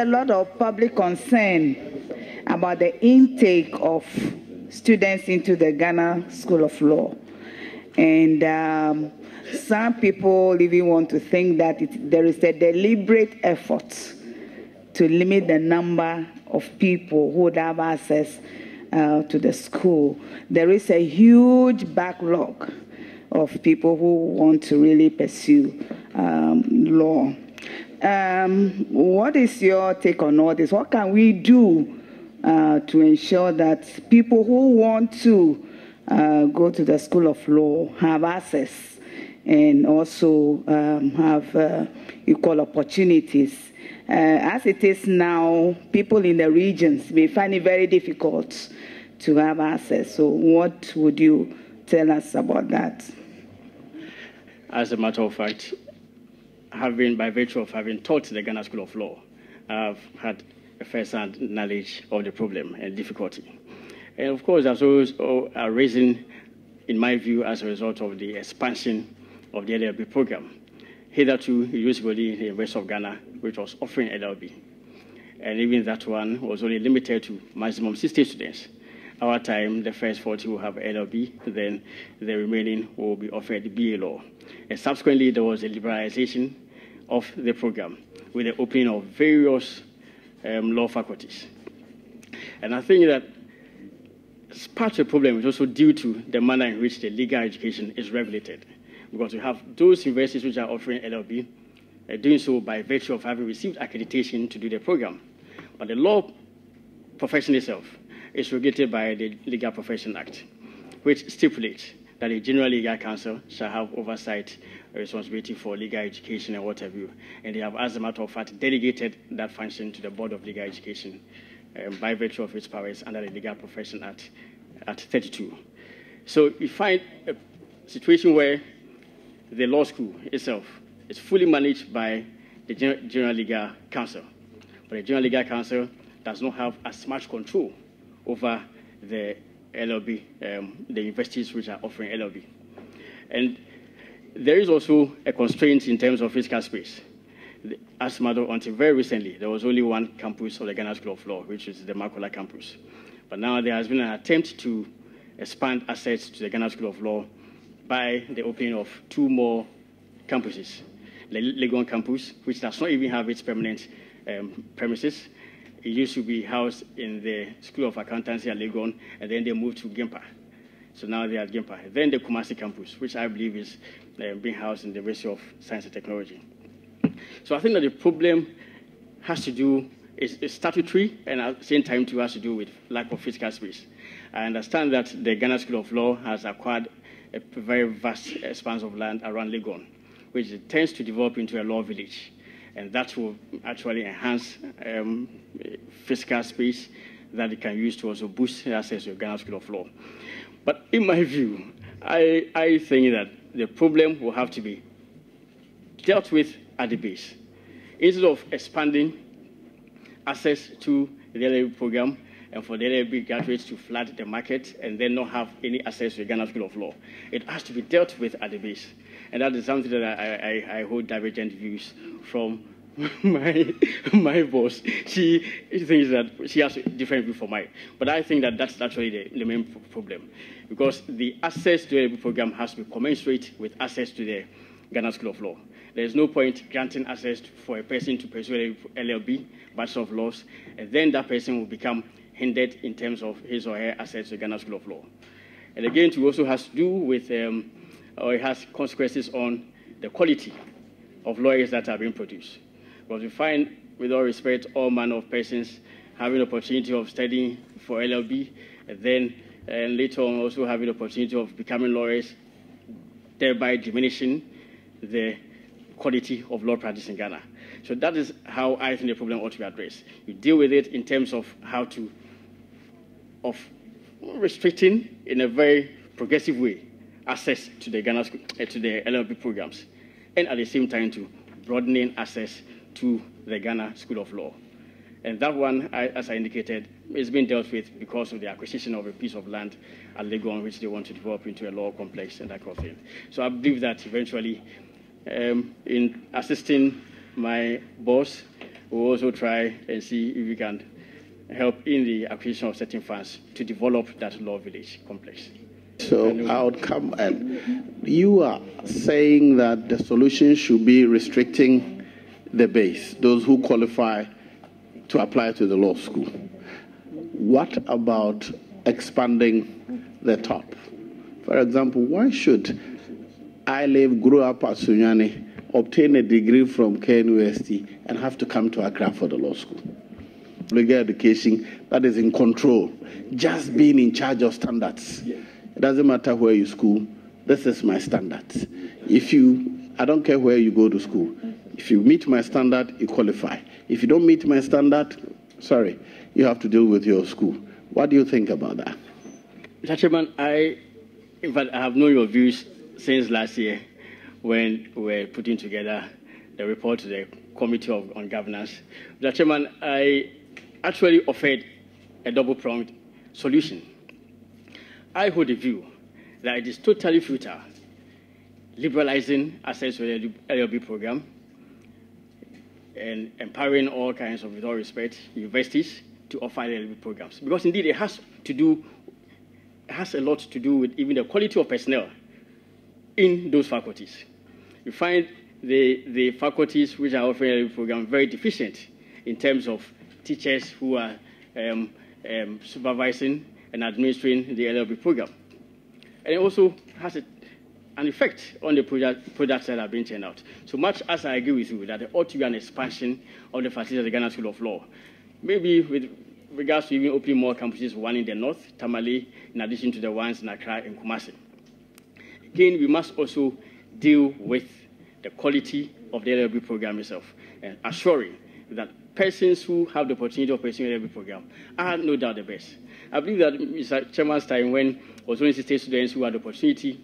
a lot of public concern about the intake of students into the Ghana School of Law. And um, some people even want to think that it, there is a deliberate effort to limit the number of people who would have access uh, to the school. There is a huge backlog of people who want to really pursue um, law. Um, what is your take on all this? What can we do uh, to ensure that people who want to uh, go to the School of Law have access and also um, have uh, equal opportunities? Uh, as it is now, people in the regions may find it very difficult to have access. So, what would you tell us about that? As a matter of fact, having, by virtue of having taught the Ghana School of Law, I've had a first-hand knowledge of the problem and difficulty. And of course, that's always oh, arisen, in my view, as a result of the expansion of the LLB program. Hitherto, to be the West of Ghana, which was offering LLB. And even that one was only limited to maximum 60 students. Our time, the first 40 will have LLB, then the remaining will be offered law. And subsequently, there was a liberalization of the program with the opening of various um, law faculties. And I think that part of the problem is also due to the manner in which the legal education is regulated. Because we have those universities which are offering LLB, uh, doing so by virtue of having received accreditation to do the program. But the law profession itself is regulated by the Legal Profession Act, which stipulates that the General Legal Counsel shall have oversight responsibility for legal education and what have you. And they have, as a matter of fact, delegated that function to the Board of Legal Education um, by virtue of its powers under the Legal Profession Act at 32. So you find a situation where the law school itself is fully managed by the General Legal Counsel. But the General Legal Counsel does not have as much control over the LLB, um, the universities which are offering LLB. And there is also a constraint in terms of physical space. As matter until very recently, there was only one campus of the Ghana School of Law, which is the Makola campus. But now there has been an attempt to expand access to the Ghana School of Law by the opening of two more campuses. The Legon campus, which does not even have its permanent um, premises. It used to be housed in the School of Accountancy at Legon, and then they moved to Gimpa. So now they are at Gimpa. Then the Kumasi campus, which I believe is uh, being housed in the University of Science and Technology. So I think that the problem has to do is, statutory and at the same time too has to do with lack of physical space. I understand that the Ghana School of Law has acquired a very vast expanse of land around Legon, which tends to develop into a law village. And that will actually enhance um, physical space that it can use to also boost access to Ghana School of Law. But in my view, I, I think that the problem will have to be dealt with at the base. Instead of expanding access to the LLB program and for the LLB graduates to flood the market and then not have any access to Ghana School of Law, it has to be dealt with at the base. And that is something that I, I, I hold divergent views from my my boss. She thinks that she has a different view from mine. But I think that that's actually the, the main problem. Because the access to the program has to be commensurate with access to the Ghana School of Law. There is no point granting access for a person to pursue LLB, Bachelor of Laws, and then that person will become hindered in terms of his or her access to Ghana School of Law. And again, it also has to do with, um, or it has consequences on the quality of lawyers that are being produced. Because we find, with all respect, all manner of persons having the opportunity of studying for LLB, and then and later on also having the opportunity of becoming lawyers, thereby diminishing the quality of law practice in Ghana. So that is how I think the problem ought to be addressed. You deal with it in terms of how to, of restricting in a very progressive way access to the Ghana uh, to the LLB programs, and at the same time to broadening access to the Ghana School of Law. And that one, I, as I indicated, is being dealt with because of the acquisition of a piece of land at Legon, which they want to develop into a law complex and that kind of thing. So I believe that eventually, um, in assisting my boss, we'll also try and see if we can help in the acquisition of certain funds to develop that law village complex. So I would come and you are saying that the solution should be restricting the base, those who qualify to apply to the law school. What about expanding the top? For example, why should I live, grew up at Sunyani, obtain a degree from KNUST, and have to come to Accra for the law school? Legal education that is in control, just being in charge of standards. It doesn't matter where you school, this is my standards. If you, I don't care where you go to school, if you meet my standard, you qualify. If you don't meet my standard, sorry, you have to deal with your school. What do you think about that? Mr. Chairman, I, in fact, I have known your views since last year when we were putting together the report to the Committee of, on Governance. Mr. Chairman, I actually offered a double-pronged solution. I hold the view that it is totally futile liberalizing access to the LLB program and empowering all kinds of, with all respect, universities to offer LLB programs. Because indeed it has to do, it has a lot to do with even the quality of personnel in those faculties. You find the, the faculties which are offering LLB program very deficient in terms of teachers who are um, um, supervising and administering the LLB program. And it also has a an effect on the product, products that are being turned out. So much as I agree with you that there ought to be an expansion of the facilities of the Ghana School of Law, maybe with regards to even opening more campuses, one in the north, Tamale, in addition to the ones in Accra and Kumasi. Again, we must also deal with the quality of the LLB program itself and assuring that persons who have the opportunity of pursuing the LLB program are no doubt the best. I believe that Mr. Chairman's time when was only state students who had the opportunity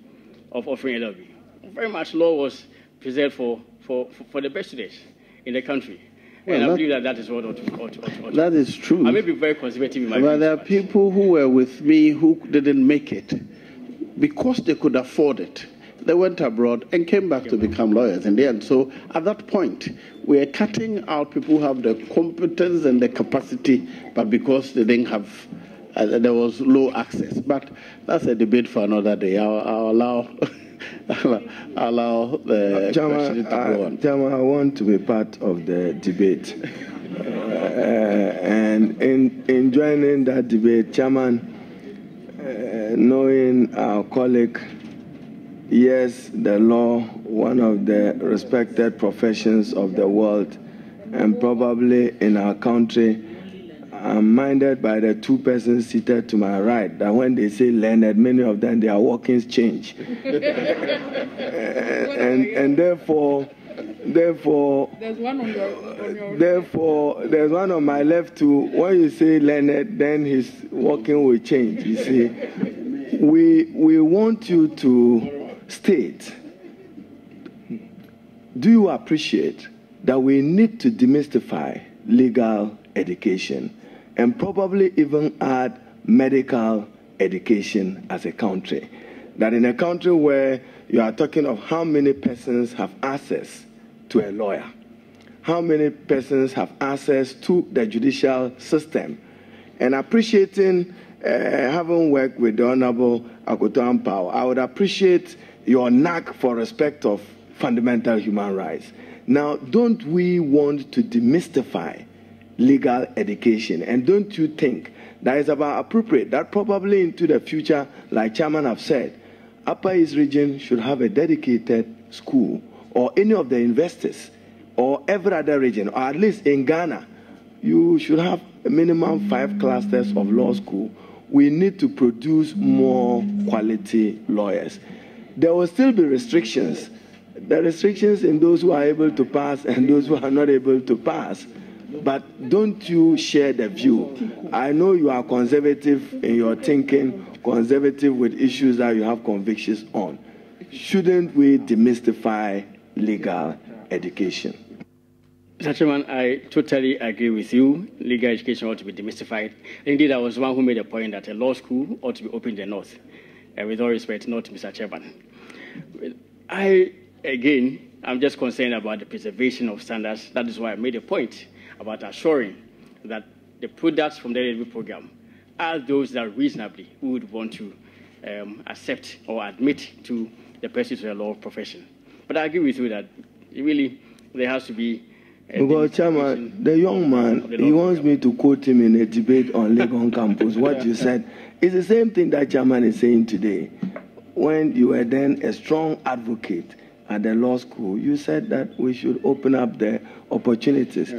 of offering LLB. Very much law was preserved for, for, for the best students in the country. Well, and I believe that that is what ought to, ought, ought, ought. That is true. I may be very conservative in my But there are people who were with me who didn't make it because they could afford it. They went abroad and came back to become lawyers in the end. So at that point, we are cutting out people who have the competence and the capacity, but because they didn't have uh, there was low access. But that's a debate for another day. I'll, I'll allow. I'll allow the Chama, question to go on. Chama, I want to be part of the debate. Uh, and in, in joining that debate, Chairman, uh, knowing our colleague, yes, the law, one of the respected professions of the world, and probably in our country, I'm minded by the two persons seated to my right that when they say learned, many of them their walkings change. and, and therefore, therefore, there's one on your, on your therefore, there's one on my left too. When you say leonard then his walking will change. You see, we we want you to state. Do you appreciate that we need to demystify legal education? And probably even add medical education as a country. That in a country where you are talking of how many persons have access to a lawyer, how many persons have access to the judicial system, and appreciating uh, having worked with the Honorable Akoto Ampaw, I would appreciate your knack for respect of fundamental human rights. Now, don't we want to demystify legal education. And don't you think that is about appropriate that probably into the future, like Chairman have said, Upper East region should have a dedicated school or any of the investors or every other region, or at least in Ghana, you should have a minimum five clusters of law school. We need to produce more quality lawyers. There will still be restrictions. The restrictions in those who are able to pass and those who are not able to pass. But don't you share the view? I know you are conservative in your thinking, conservative with issues that you have convictions on. Shouldn't we demystify legal education? Mr. Chairman, I totally agree with you. Legal education ought to be demystified. Indeed, I was one who made a point that a law school ought to be opened in the North. And with all respect, not Mr. Chairman. I, again, I'm just concerned about the preservation of standards. That is why I made a point about assuring that the products from the LLB program are those that reasonably would want to um, accept or admit to the pursuit of the law profession. But I agree with you that really there has to be. Because, Chairman, the young man, the he wants me to quote him in a debate on Legon campus. What you said is the same thing that Chairman is saying today. When you were then a strong advocate at the law school, you said that we should open up the opportunities.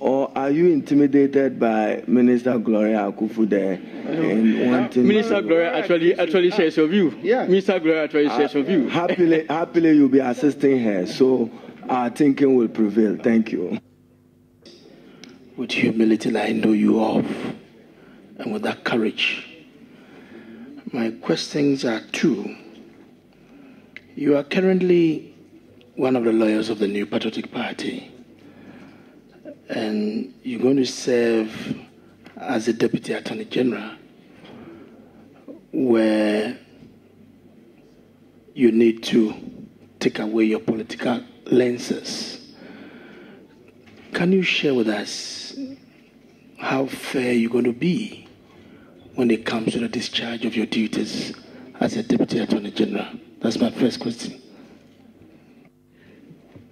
Or are you intimidated by Minister Gloria Akuffo there in wanting? Minister Gloria actually actually shares your view. Yeah. Minister Gloria actually shares your view. Happily, happily, you'll be assisting her, so our thinking will prevail. Thank you. With humility, I know you of, and with that courage. My questions are two. You are currently one of the lawyers of the New Patriotic Party, and you're going to serve as a Deputy Attorney General, where you need to take away your political lenses. Can you share with us how fair you're going to be when it comes to the discharge of your duties as a Deputy Attorney General? That's my first question.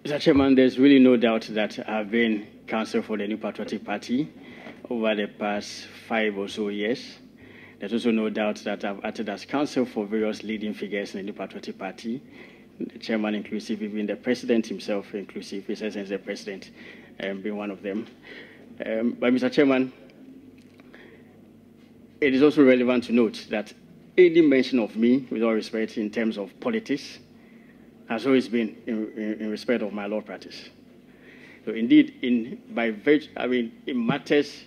Mr. Chairman, there's really no doubt that I've been counsel for the New Patriotic Party over the past five or so years. There's also no doubt that I've acted as counsel for various leading figures in the New Patriotic Party, the chairman inclusive, even the president himself inclusive, his essence the president um, being one of them. Um, but Mr. Chairman, it is also relevant to note that any mention of me, with all respect, in terms of politics, has always been in, in, in respect of my law practice. So indeed, in by virtue, I mean, in matters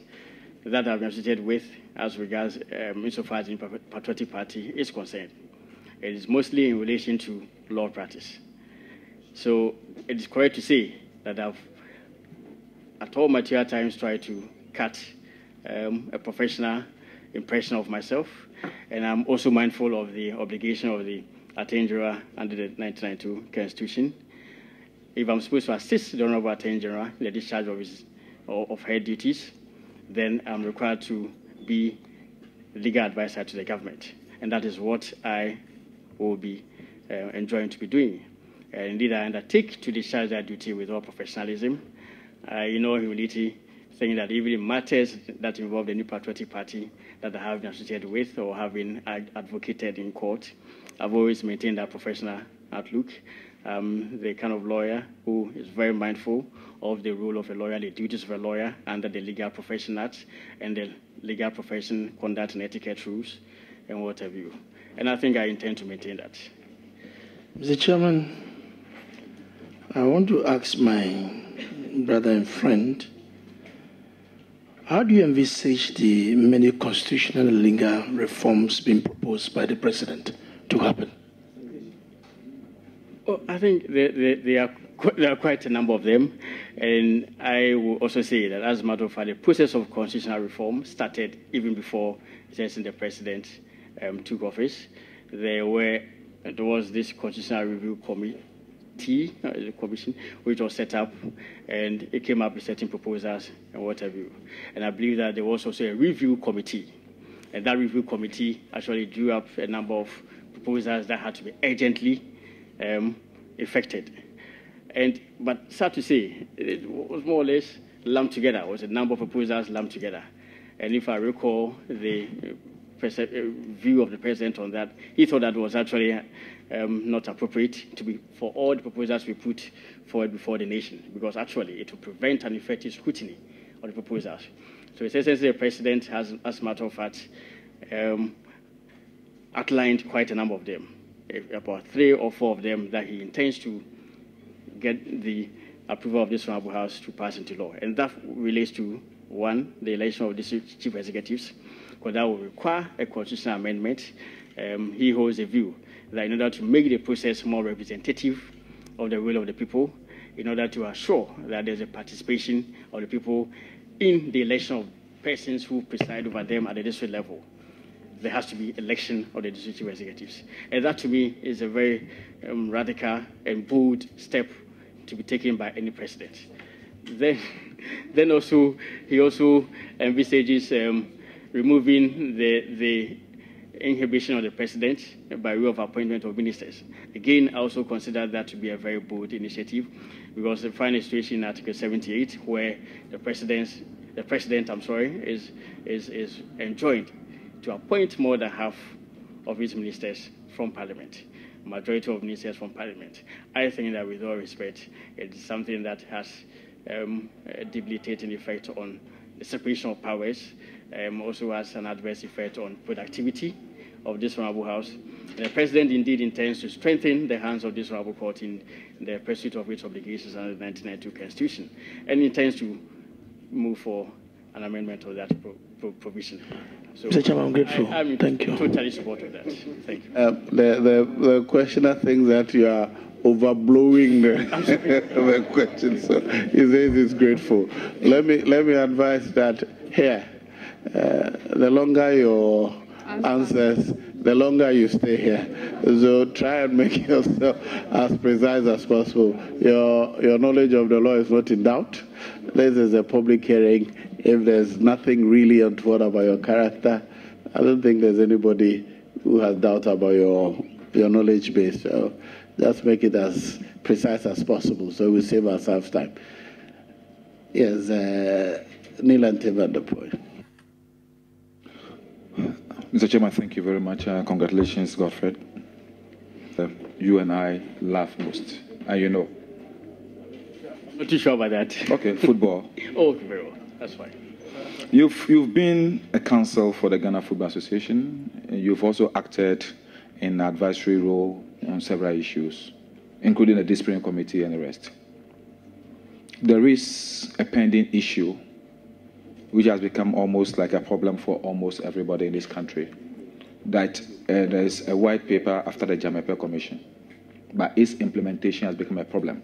that I've been associated with as regards um, insofar as the Patriotic Party is concerned, it is mostly in relation to law practice. So it is correct to say that I've, at all material times, tried to cut um, a professional impression of myself and I'm also mindful of the obligation of the Attorney under the 1992 Constitution. If I'm supposed to assist the Honorable Attorney General in the discharge of, his, of her duties, then I'm required to be legal advisor to the government. And that is what I will be uh, enjoying to be doing. Uh, indeed, I undertake to discharge that duty with all professionalism. Uh, you know, humility, saying that even in matters that involve the New Patriotic Party, that I have been associated with or have been advocated in court. I've always maintained that professional outlook. Um, the kind of lawyer who is very mindful of the role of a lawyer, the duties of a lawyer under the Legal Profession Act and the Legal Profession Conduct and Etiquette Rules and what have you. And I think I intend to maintain that. Mr. Chairman, I want to ask my brother and friend how do you envisage the many constitutional legal reforms being proposed by the president to happen? Well, I think there, there, there, are, there are quite a number of them. And I will also say that, as a matter of fact, the process of constitutional reform started even before the president um, took office. There, were, there was this constitutional review committee uh, commission, which was set up, and it came up with certain proposals and what have you. And I believe that there was also a review committee, and that review committee actually drew up a number of proposals that had to be urgently um, effected. And but sad to say, it was more or less lumped together. It was a number of proposals lumped together. And if I recall the uh, view of the president on that, he thought that was actually um, not appropriate to be for all the proposals we put forward before the nation, because actually it will prevent an effective scrutiny of the proposals. So it says essentially, the president has, as a matter of fact, um, outlined quite a number of them, about three or four of them that he intends to get the approval of this honorable house to pass into law. And that relates to, one, the election of district chief executives, because that will require a constitutional amendment. Um, he holds a view that in order to make the process more representative of the will of the people, in order to assure that there's a participation of the people in the election of persons who preside over them at the district level, there has to be election of the chief executives. And that to me is a very um, radical and bold step to be taken by any president. then, then also he also envisages um, removing the the inhibition of the president by way of appointment of ministers. Again, I also consider that to be a very bold initiative because the find a situation in Article 78 where the president, the president, I'm sorry, is, is, is enjoined to appoint more than half of his ministers from Parliament, majority of ministers from Parliament. I think that, with all respect, it's something that has um, a debilitating effect on the separation of powers, um, also has an adverse effect on productivity of this honorable house. The president indeed intends to strengthen the hands of this honorable court in the pursuit of its obligations under the 1992 Constitution and intends to move for an amendment of that pro- pro- provision. So Mr. Chairman, I'm grateful. I, am Thank you. Totally supportive of that. Thank you. Uh, the, the, the questioner thinks that you are overblowing the, the question, so he says he's grateful. Let me let me advise that here, uh, the longer your answers, the longer you stay here. So try and make yourself as precise as possible. Your your knowledge of the law is not in doubt. This is a public hearing. If there's nothing really untoward about your character, I don't think there's anybody who has doubt about your your knowledge base. So just make it as precise as possible so we save ourselves time. Yes, uh, Nilan van der Poel. Mr. Chairman, thank you very much. Uh, congratulations, Godfred. Uh, you and I laugh most, and you know. Not too sure about that. Okay, football. oh, very well. That's fine. You've you've been a counsel for the Ghana Football Association. You've also acted in an advisory role on several issues, including the disciplinary committee and the rest. There is a pending issue which has become almost like a problem for almost everybody in this country. That uh, there is a white paper after the Dzamefe Commission, but its implementation has become a problem.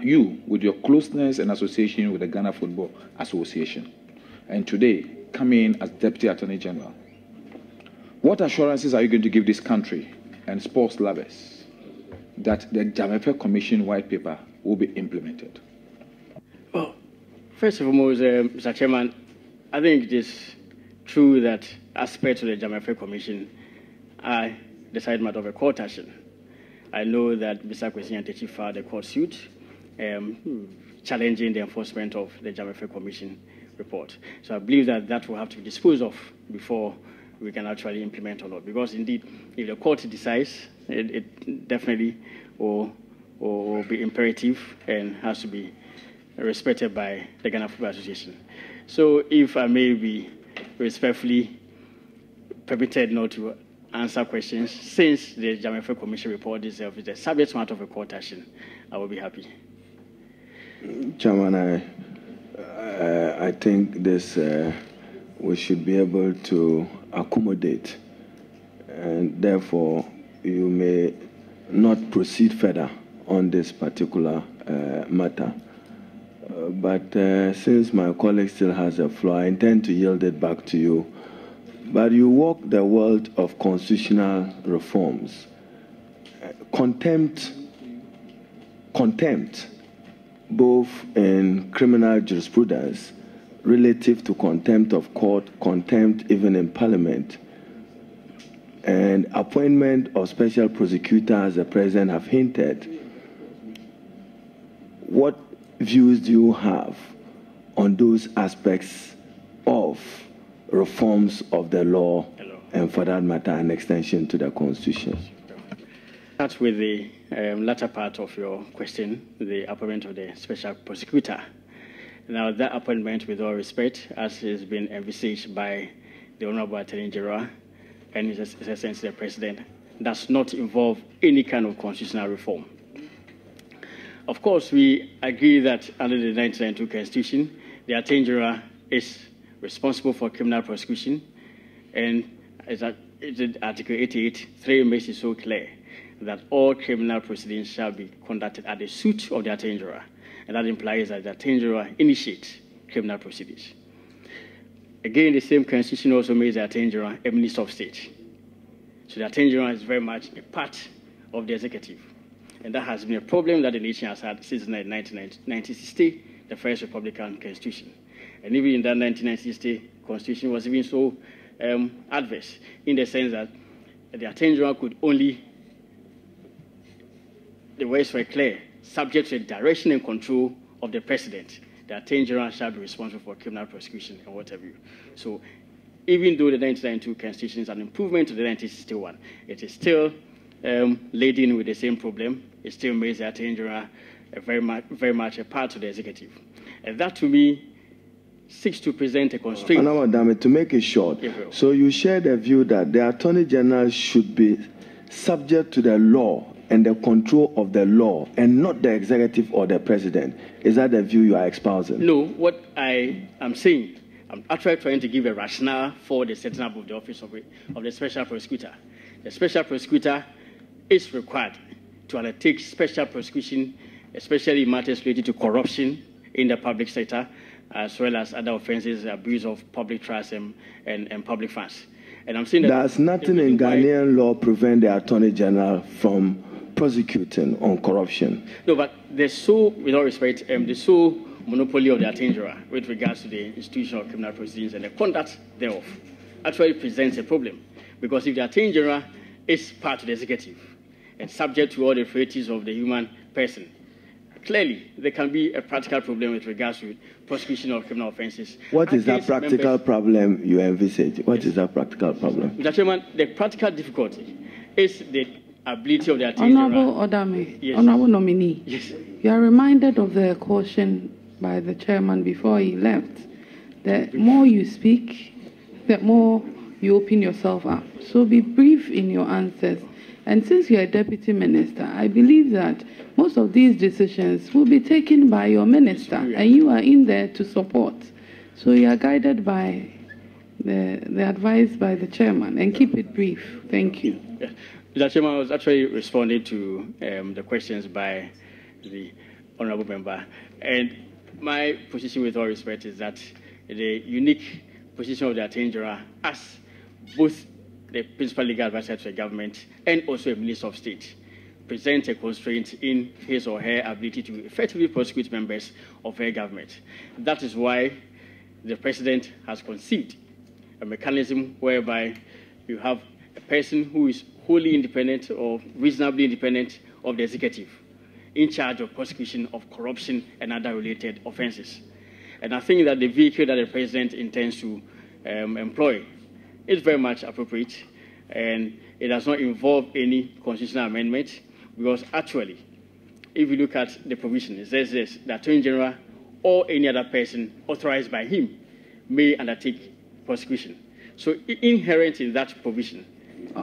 You, with your closeness and association with the Ghana Football Association, and today coming in as Deputy Attorney General, what assurances are you going to give this country and sports lovers that the Dzamefe Commission white paper will be implemented? Well, first of all, Mr. Chairman, I think it is true that as per to the Dzamefe Commission, I decided matter of a court action. I know that Mr. Kwesi Nyantakyi filed a court suit um, challenging the enforcement of the Dzamefe Commission report. So I believe that that will have to be disposed of before we can actually implement or not. Because indeed, if the court decides, it, it definitely will, will, be imperative and has to be respected by the Ghana Football Association. So if I may be respectfully permitted not to answer questions, since the Dzamefe Commission report itself is the subject matter of a court action, I will be happy. Chairman, I, I think this uh, we should be able to accommodate, and therefore you may not proceed further on this particular uh, matter. Uh, but uh, since my colleague still has the floor, I intend to yield it back to you. But you walk the world of constitutional reforms. Uh, contempt, contempt both in criminal jurisprudence relative to contempt of court, contempt even in parliament, and appointment of special prosecutors, the president have hinted. What views do you have on those aspects of reforms of the law Hello. and for that matter an extension to the constitution? Start with the um, latter part of your question, the appointment of the special prosecutor. Now, that appointment, with all respect, as has been envisaged by the Honorable Attorney General and His Excellency the President, does not involve any kind of constitutional reform. Of course, we agree that under the 1992 Constitution, the Attorney General is responsible for criminal prosecution, and as Article 88, 3 makes it so clear that all criminal proceedings shall be conducted at the suit of the General, and that implies that the General initiates criminal proceedings. Again, the same Constitution also makes the General a Minister of State. So the General is very much a part of the executive. And that has been a problem that the nation has had since 1960, the first Republican Constitution. And even in that 1960 Constitution was even so um, adverse in the sense that the General could only, the words were clear, subject to the direction and control of the President. The Attorney General shall be responsible for criminal prosecution and whatever. So even though the 1992 Constitution is an improvement to the 1961, it is still um, laden with the same problem. It still makes the Attorney General very much, very much a part of the executive. And that, to me, seeks to present a constraint. Dame, to make it short, so you share the view that the Attorney General should be subject to the law and the control of the law and not the executive or the president. Is that the view you are espousing? No, what I am saying, I'm actually trying to give a rationale for the setting up of the office of, of the special prosecutor. The special prosecutor is required to undertake special prosecution, especially in matters related to corruption in the public sector, as well as other offenses, abuse of public trust and, and, and public funds. And I'm saying that Does nothing in Ghanaian law prevent the Attorney General from prosecuting on corruption? No, but there's so, with all respect, um, there's so monopoly of the Attorney General with regards to the institution of criminal proceedings and the conduct thereof actually presents a problem. Because if the Attorney General is part of the executive and subject to all the frailties of the human person, clearly there can be a practical problem with regards to prosecution of criminal offences. What is that practical members- problem you envisage? What is that practical problem? Mr. Chairman, the practical difficulty is the ability of the Attorney General. Honorable Odame, Yes. Honorable nominee, Yes. you are reminded of the caution by the chairman before he left. The more you speak, the more you open yourself up. So be brief in your answers. And since you're deputy minister, I believe that most of these decisions will be taken by your minister, and you are in there to support. So you are guided by the, the advice by the chairman, and keep it brief. Thank you. Mr. Chairman, I was actually responding to um, the questions by the honourable member. And my position, with all respect, is that the unique position of the Attorney General as both the principal legal advisor to the government and also a minister of state presents a constraint in his or her ability to effectively prosecute members of her government. That is why the president has conceived a mechanism whereby you have person who is wholly independent or reasonably independent of the executive in charge of prosecution of corruption and other related offenses. And I think that the vehicle that the president intends to um, employ is very much appropriate and it does not involve any constitutional amendment because actually, if you look at the provision, it says this, the Attorney General or any other person authorized by him may undertake prosecution. So inherent in that provision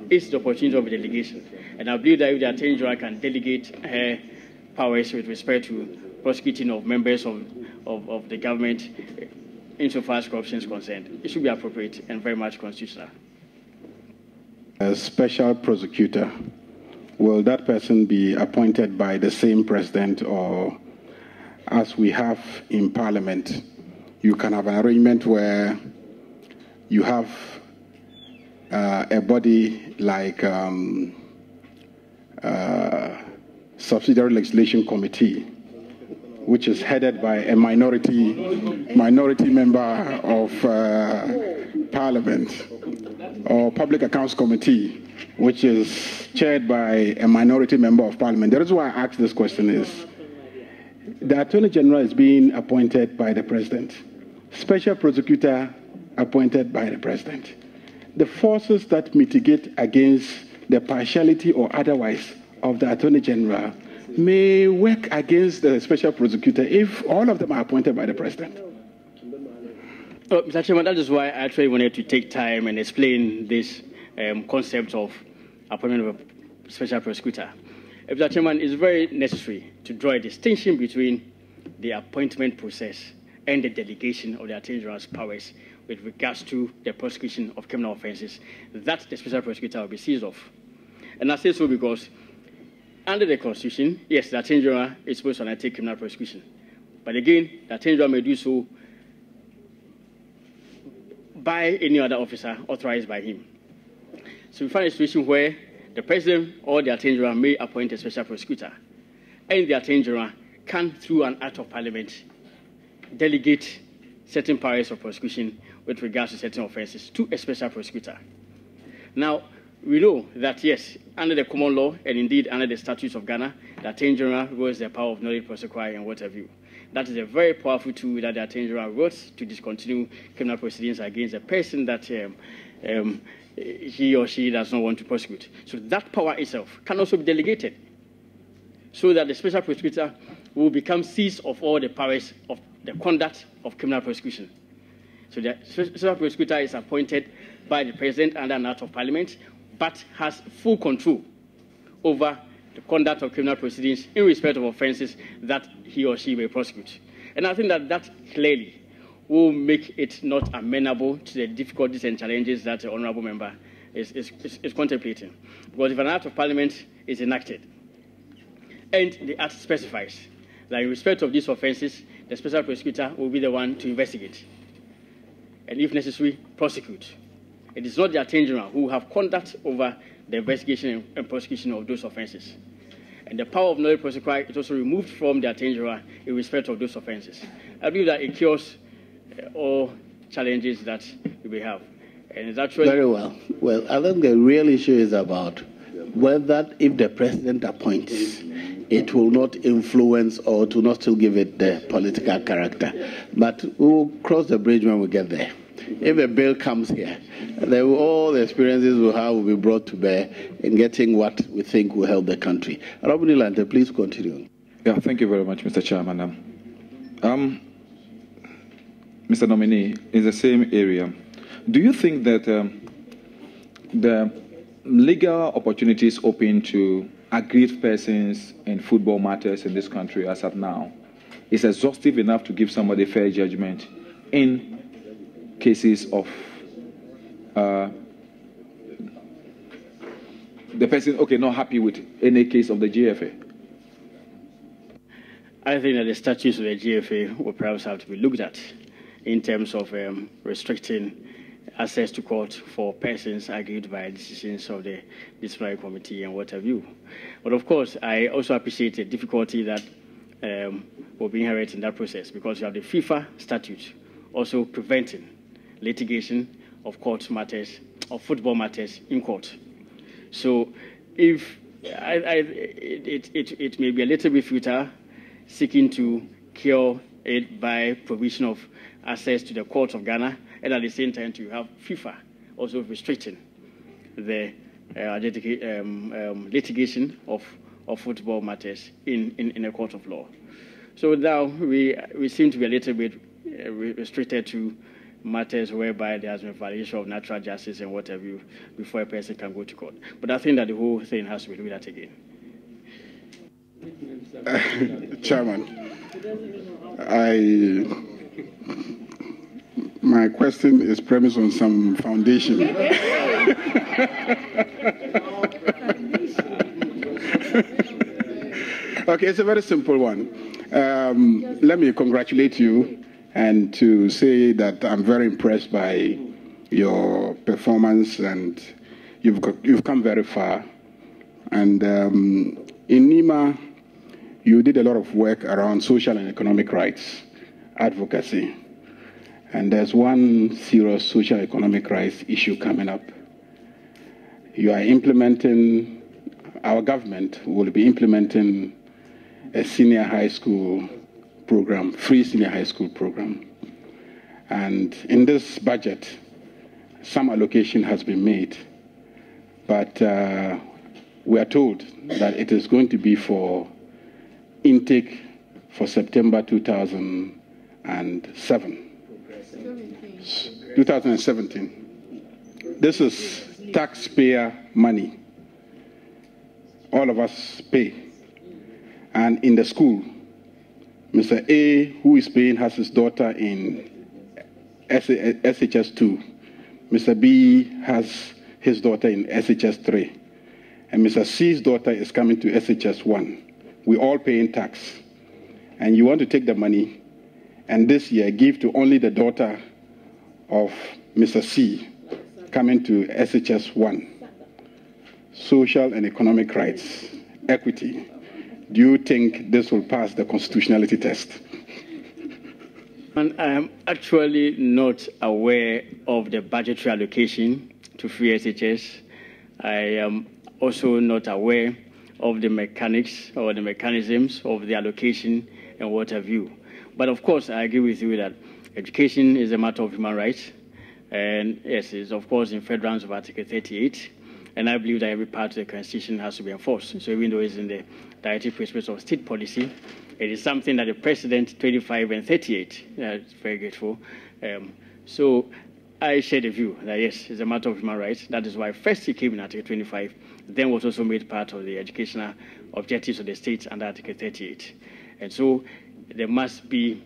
is the opportunity of delegation. And I believe that if the Attorney General can delegate her powers with respect to prosecuting of members of, of, of the government eh, insofar as corruption is concerned, it should be appropriate and very much constitutional. A special prosecutor, will that person be appointed by the same president or as we have in parliament, you can have an arrangement where you have uh, a body like um, uh, subsidiary legislation committee, which is headed by a minority minority member of uh, parliament, or public accounts committee, which is chaired by a minority member of parliament. The reason why I ask this question is the attorney general is being appointed by the president, special prosecutor appointed by the president. The forces that mitigate against the partiality or otherwise of the attorney general may work against the special prosecutor if all of them are appointed by the president. Oh, Mr. Chairman, that is why I actually wanted to take time and explain this um, concept of appointment of a special prosecutor. Uh, Mr. Chairman, it's very necessary to draw a distinction between the appointment process and the delegation of the Attorney General's powers with regards to the prosecution of criminal offences that the special prosecutor will be seized of. And I say so because under the Constitution, yes, the Attorney General is supposed to undertake criminal prosecution. But again, the Attorney General may do so by any other officer authorized by him. So we find a situation where the president or the attorney general may appoint a special prosecutor, and the attorney general can, through an act of parliament, delegate certain powers of prosecution with regards to certain offences to a special prosecutor. Now, we know that yes, under the common law and indeed under the statutes of Ghana, the Attorney General rules the power of knowledge prosecute and what have you. That is a very powerful tool that the Attorney General wrote to discontinue criminal proceedings against a person that um, um, he or she does not want to prosecute. So that power itself can also be delegated so that the special prosecutor will become seized of all the powers of the conduct of criminal prosecution. So the special prosecutor is appointed by the president under an act of parliament, but has full control over the conduct of criminal proceedings in respect of offences that he or she may prosecute. And I think that that clearly will make it not amenable to the difficulties and challenges that the honourable member is, is, is, is contemplating. Because if an act of parliament is enacted and the act specifies that in respect of these offences, the special prosecutor will be the one to investigate and, if necessary, prosecute. It is not the attorney general who have conduct over the investigation and prosecution of those offences. And the power of knowledge prosecutor is also removed from the attorney general in respect of those offences. I believe that it cures uh, all challenges that we have. And it's actually very well. Well, I think the real issue is about whether, if the president appoints, it will not influence or to not still give it the political character. But we will cross the bridge when we get there. If a bill comes here, then all the experiences we have will be brought to bear in getting what we think will help the country. Robin Ilante, please continue. Yeah, thank you very much, Mr. Chairman. Um, Mr. Nominee, in the same area, do you think that um, the legal opportunities open to aggrieved persons in football matters in this country as of now is exhaustive enough to give somebody fair judgment in cases of uh, the person, okay, not happy with any case of the GFA? I think that the statutes of the GFA will perhaps have to be looked at in terms of um, restricting access to court for persons aggrieved by decisions of the disciplinary committee and what have you. But of course, I also appreciate the difficulty that um, will be inherent in that process because you have the FIFA statute also preventing litigation of court matters, of football matters in court. So if I, I, it, it, it may be a little bit futile seeking to cure it by provision of access to the courts of Ghana, and at the same time to have FIFA also restricting the uh, um, um, litigation of, of football matters in, in, in, a court of law. So now we, we seem to be a little bit uh, restricted to matters whereby there has been violation of natural justice and what have you before a person can go to court. But I think that the whole thing has to be looked at again. Uh, Chairman, I my question is premised on some foundation. okay, it's a very simple one. Um, let me congratulate you and to say that I'm very impressed by your performance and you've, got, you've come very far. And um, in NIMA, you did a lot of work around social and economic rights advocacy. And there's one serious social economic rights issue coming up. You are implementing, our government will be implementing a senior high school program, free senior high school program. And in this budget, some allocation has been made, but uh, we are told that it is going to be for intake for September 2007. 2017. This is taxpayer money. All of us pay. And in the school, Mr. A, who is paying, has his daughter in SHS2. Mr. B has his daughter in SHS3. And Mr. C's daughter is coming to SHS1. We all pay in tax. And you want to take the money and this year give to only the daughter of Mr. C coming to SHS 1 social and economic rights, equity. Do you think this will pass the constitutionality test? And I am actually not aware of the budgetary allocation to free SHS. I am also not aware of the mechanics or the mechanisms of the allocation and what have you. But of course, I agree with you that education is a matter of human rights. And yes, it's of course in federal of Article 38. And I believe that every part of the Constitution has to be enforced. So even though it's in the directive principles of state policy, it is something that the President 25 and 38 uh, is very grateful. Um, so I share the view that yes, it's a matter of human rights. That is why first it came in Article 25, then was also made part of the educational objectives of the state under Article 38. And so there must be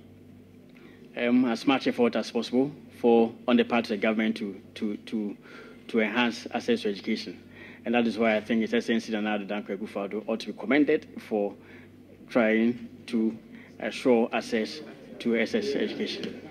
um, as much effort as possible for on the part of the government to to to to enhance access to education. And that is why I think His Excellency Nana Dankwa Akufo-Addo ought to be commended for trying to assure access to SS education.